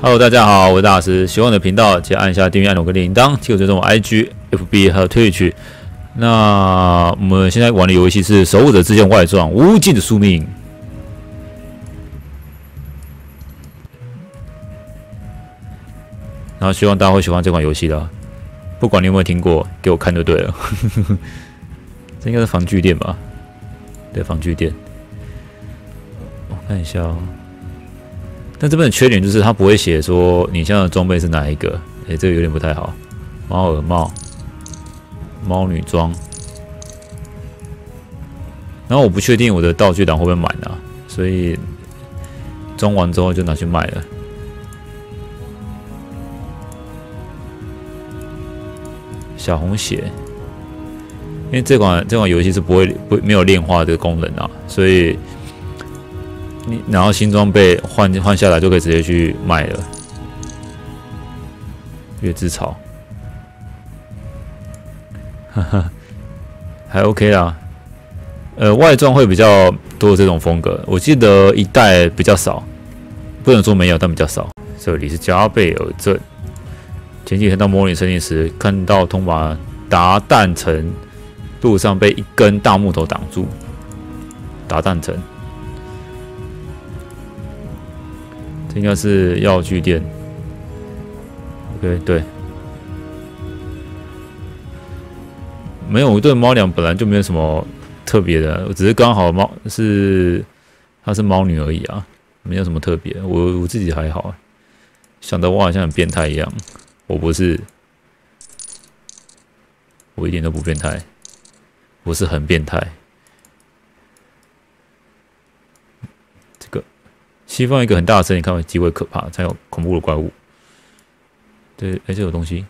Hello，大家好，我是大师。喜欢我的频道，记得按下订阅按钮跟铃铛，记得追踪 IG、FB 还有 Twitch。那我们现在玩的游戏是《守护者之剑外传：无尽的宿命》。然后希望大家会喜欢这款游戏的，不管你有没有听过，给我看就对了。这应该是防具店吧？对，防具店。我看一下哦。但这边的缺点就是它不会写说你现在的装备是哪一个，哎，这个有点不太好。猫耳帽、猫女装，然后我不确定我的道具档会不会满啊，所以装完之后就拿去卖了。小红鞋，因为这款这款游戏是不会不没有炼化这个功能啊，所以。你然后新装备换换下来就可以直接去卖了。月之草，哈哈，还 OK 啦。呃，外装会比较多这种风格，我记得一代比较少，不能说没有，但比较少。这里是加贝尔镇。前几天到模拟森林时，看到通往达旦城路上被一根大木头挡住。达旦城。应该是药具店。OK，对，没有，我对猫粮本来就没有什么特别的，只是刚好猫是它是猫女而已啊，没有什么特别。我我自己还好，想的我好像很变态一样，我不是，我一点都不变态，我是很变态。西方一个很大的声音，看到极为可怕，才有恐怖的怪物。对，哎，这有东西。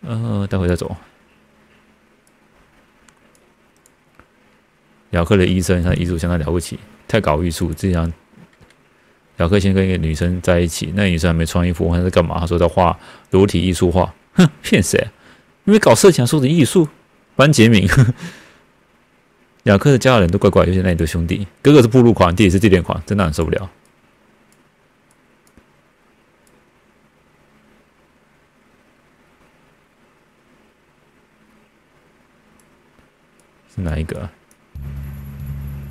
呃，待会再走。雅克的医生，他的医术相当了不起，太搞艺术。这样，雅克先跟一个女生在一起，那女生还没穿衣服，还在干嘛？他说在画裸体艺术画。哼，骗谁？因为搞色情说的艺术。班杰明。雅克的家人都怪怪，尤其那一对兄弟，哥哥是步入狂，弟弟是地恋狂，真的很受不了。是哪一个？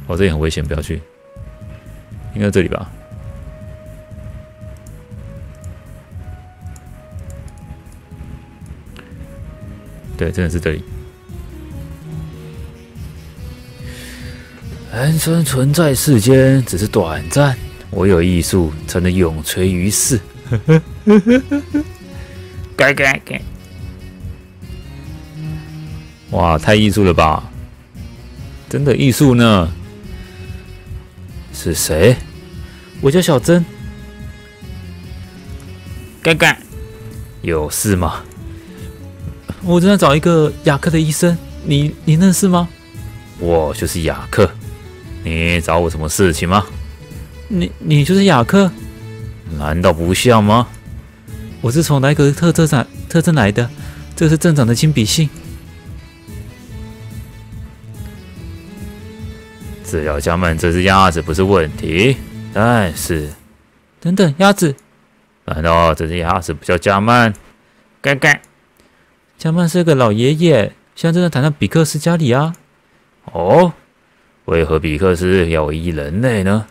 哦，这里很危险，不要去。应该这里吧？对，真的是这里。人生存在世间只是短暂，唯有艺术才能永垂于世。该该该！哇，太艺术了吧！真的艺术呢？是谁？我叫小珍。该该，有事吗？我正在找一个雅克的医生，你你认识吗？我就是雅克。你找我什么事情吗？你你就是雅克？难道不像吗？我是从莱格特特长特镇来的，这是镇长的亲笔信。只要加曼这只鸭子不是问题，但是……等等，鸭子？难道这只鸭子不叫加曼？该该，加曼是个老爷爷，现在正在谈到比克斯家里啊。哦。为何比克斯要医人类呢？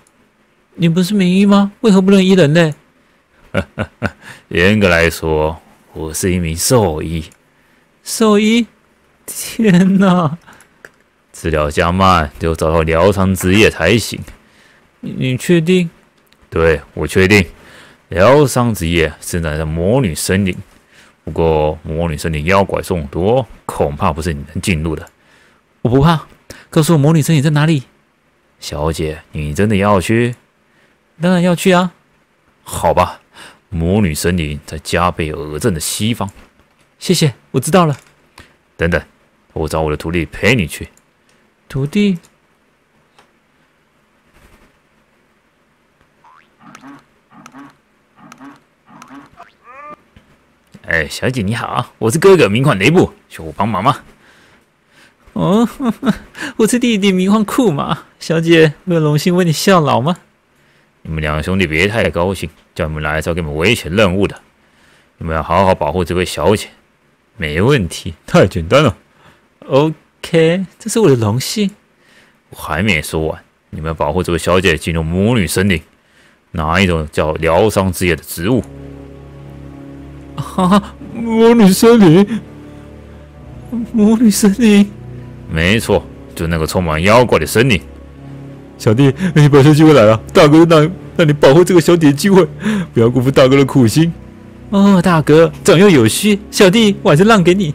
你不是名医吗？为何不能医人类？严格来说，我是一名兽医。兽医？天哪！治疗加慢，就找到疗伤职业才行。你你确定？对，我确定。疗伤职业是在魔女森林，不过魔女森林妖怪众多，恐怕不是你能进入的。我不怕。告诉我魔女森林在哪里，小姐，你真的要去？当然要去啊！好吧，魔女森林在加贝尔镇的西方。谢谢，我知道了。等等，我找我的徒弟陪你去。徒弟？哎，小姐你好，我是哥哥，名唤雷布，需要我帮忙吗？哦，我是弟弟，名唤库马。小姐，我有荣幸为你效劳吗？你们两兄弟别太高兴，叫你们来是要给你们危险任务的。你们要好好保护这位小姐。没问题，太简单了。OK，这是我的荣幸。我还没说完，你们要保护这位小姐进入魔女森林，拿一种叫疗伤之叶的植物。哈哈，魔女森林，魔女森林，没错，就那个充满妖怪的森林。小弟，你把这机会来了，大哥让让你保护这个小姐的机会，不要辜负大哥的苦心。哦，大哥，长幼有序，小弟我还是让给你。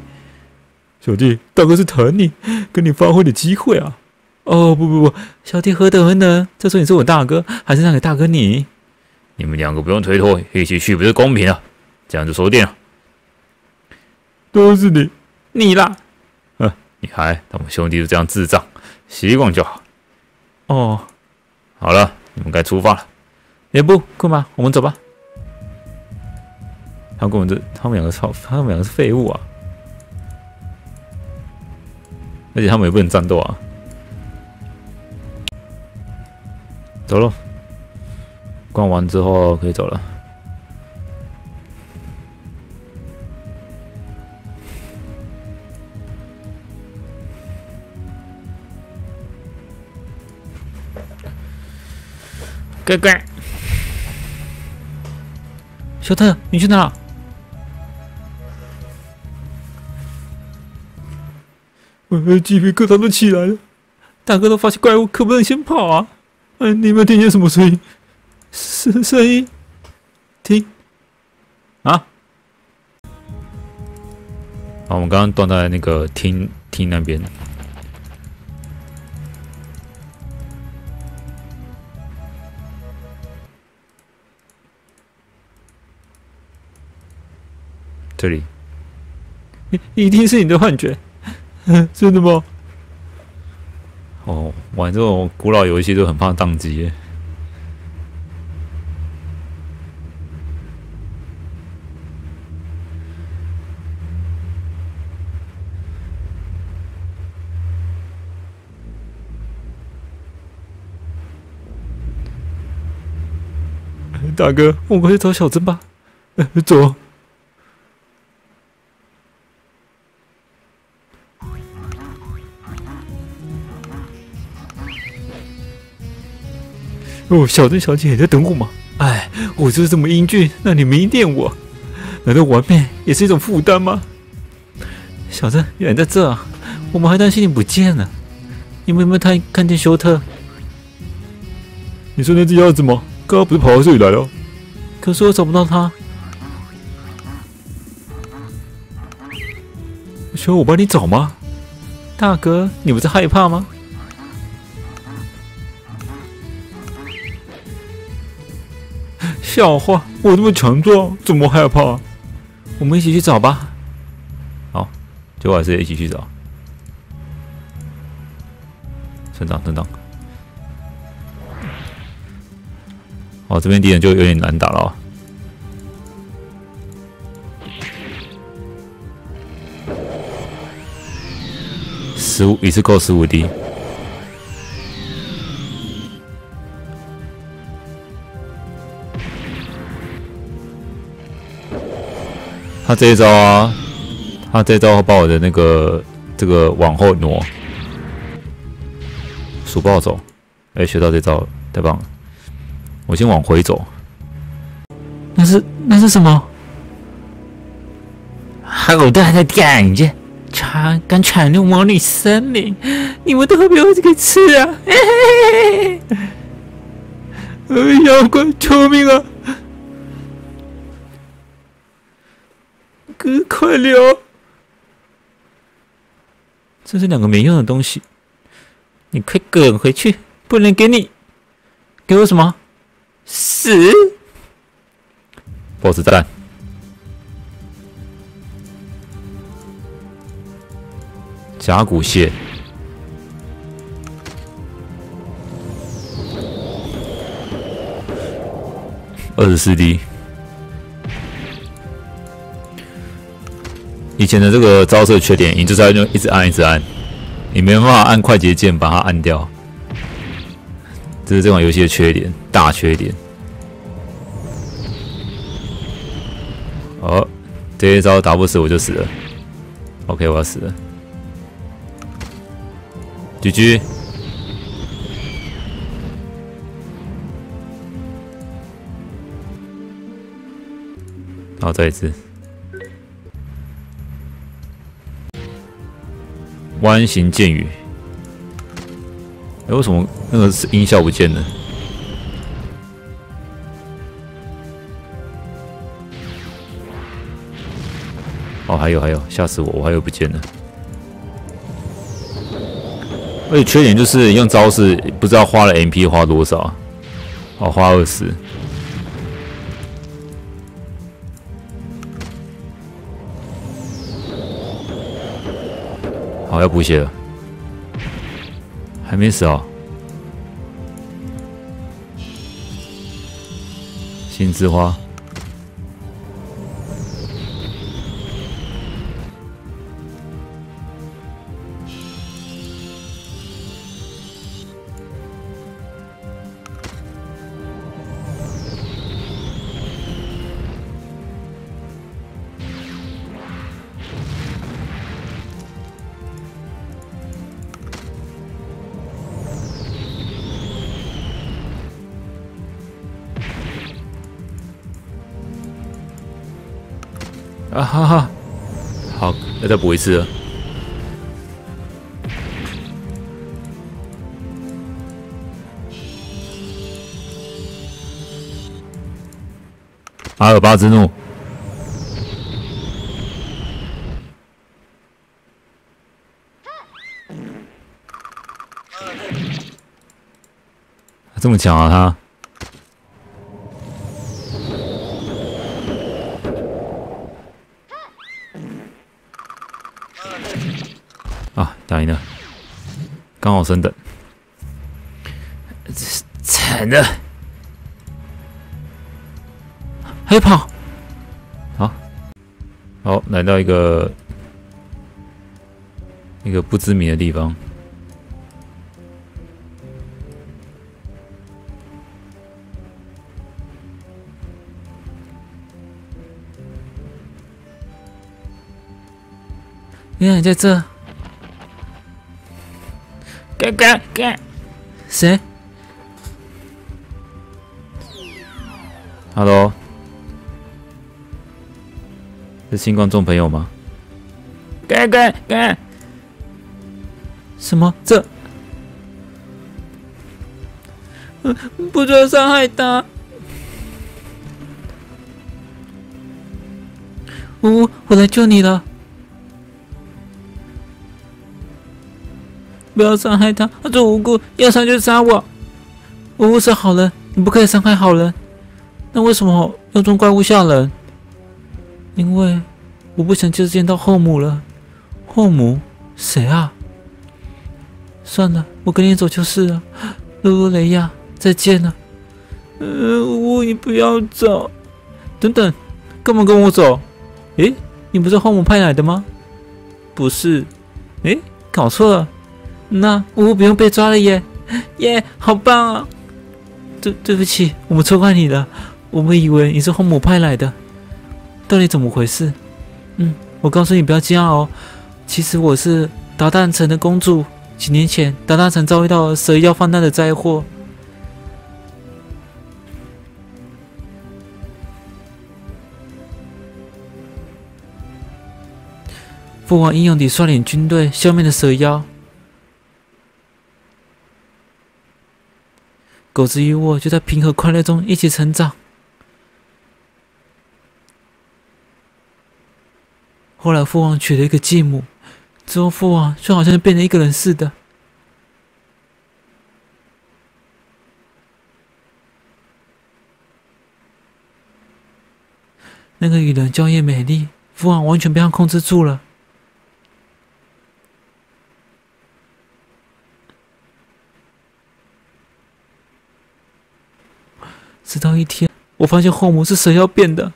小弟，大哥是疼你，给你发挥的机会啊。哦，不不不，小弟何德何能？这说你是我大哥，还是让给大哥你？你们两个不用推脱，一起去不是公平啊？这样就说定了。都是你，你啦。哼，你还他们兄弟就这样智障，习惯就好。哦，好了，你们该出发了。也不，困吧，我们走吧。他跟我们这，他们两个超，他们两个是废物啊！而且他们也不能战斗啊。走了，逛完之后可以走了。乖乖，小特，你去哪？我鸡皮疙瘩都起来了。大哥都发现怪物，可不能先跑啊！哎，你们听见什么声音？声声音？听啊！啊，我们刚刚断在那个厅厅那边。这里，一一定是你的幻觉，真的吗？哦，玩这种古老游戏都很怕宕机。大哥，我们快去找小珍吧。走。哦，小珍小姐也在等我吗？哎，我就是这么英俊，那你迷恋我，难道完美也是一种负担吗？小珍，原来在这啊，我们还担心你不见了。你们有没有看看见休特？你说那只鸭子吗？刚刚不是跑到这里来了？可是我找不到它。需要我帮你找吗？大哥，你不是害怕吗？笑话，我这么强壮，怎么害怕？我们一起去找吧。好，就还是一起去找。成长，成长。哦，这边敌人就有点难打了。十五，一次够十五滴。他这一招啊，他这一招把我的那个这个往后挪，鼠暴走，哎，学到这招了太棒了！我先往回走。那是那是什么？好大的胆子，闯敢闯入魔女森林！你们都会被我给吃啊！嘿嘿嘿嘿！妖怪，救命啊！哥，快溜！这是两个没用的东西，你快滚回去！不能给你，给我什么？死！BOSS 战，甲骨蟹，二十四滴。以前的这个招式缺点，你就是要用一直按一直按，你没办法按快捷键把它按掉，这是这款游戏的缺点。大缺点。哦，这一招打不死我就死了。OK，我要死了。GG。好，再一次。弯形剑雨。哎，为什么那个音效不见了？哦，还有还有，吓死我！我还有不见了。而且缺点就是用招式不知道花了 MP 花多少，哦，花二十。要补血了，还没死哦。心之花。啊哈哈，好，要再补一次了。阿尔巴之怒，这么强啊他！啊，打赢了，刚好升等，惨了，还要跑，好，好，来到一个一个不知名的地方，原来在这。干干干！谁？Hello，是新观众朋友吗？干干干！什么？这？不准伤害他！我我来救你了。不要伤害他，他做无辜，要杀就杀我。我不是好人，你不可以伤害好人。那为什么要装怪物吓人？因为我不想再见到后母了。后母？谁啊？算了，我跟你走就是了。露露雷亚，再见了。呃，呜，你不要走。等等，干嘛跟我走？诶，你不是后母派来的吗？不是。诶，搞错了。那我不用被抓了耶，耶，好棒啊！对，对不起，我们错怪你了。我们以为你是红母派来的，到底怎么回事？嗯，我告诉你，不要惊讶哦。其实我是达旦城的公主。几年前，达旦城遭遇到蛇妖泛滥的灾祸，父王英勇地率领军队消灭了蛇妖。狗子与我就在平和快乐中一起成长。后来父王娶了一个继母，之后父王就好像变成一个人似的。那个女人娇艳美丽，父王完全被她控制住了。直到一天，我发现后母是蛇妖变的。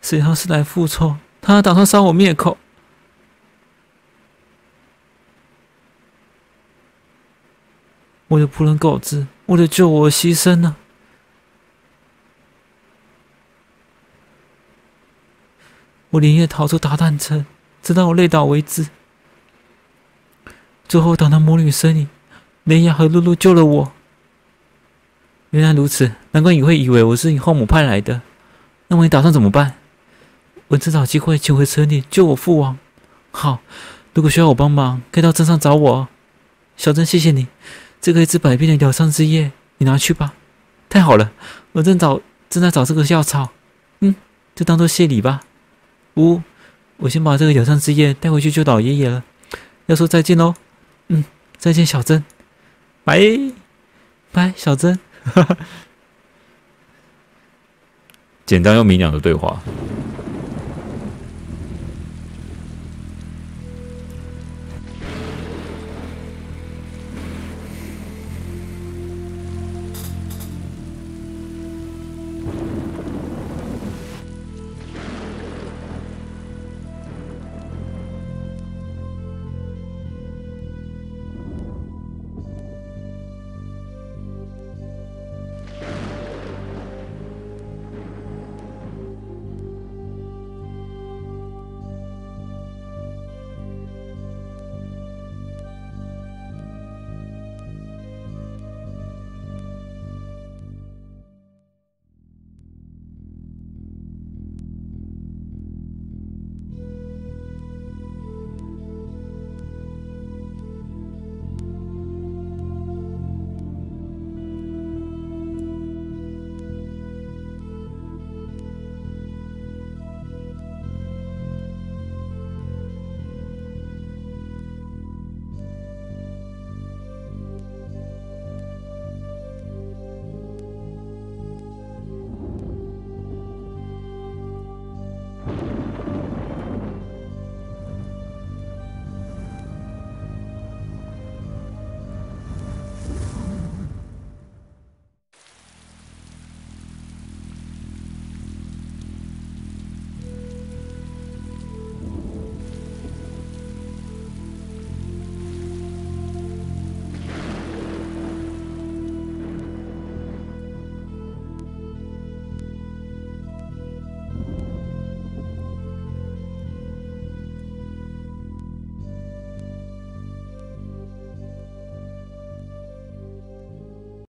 蛇妖是来复仇，他打算杀我灭口。我的仆人告知为了救我牺牲了。我连夜逃出达旦城，直到我累倒为止。最后等到魔女生里，雷亚和露露救了我。原来如此，难怪你会以为我是你后母派来的。那么你打算怎么办？我正找机会请回城里救我父王。好，如果需要我帮忙，可以到镇上找我。小珍，谢谢你，这个一治百病的疗伤之液，你拿去吧。太好了，我正找正在找这个药草，嗯，就当做谢礼吧。呜，我先把这个疗伤之液带回去救老爷爷了。要说再见喽。嗯，再见，小珍。拜拜，小珍。简单又明了的对话。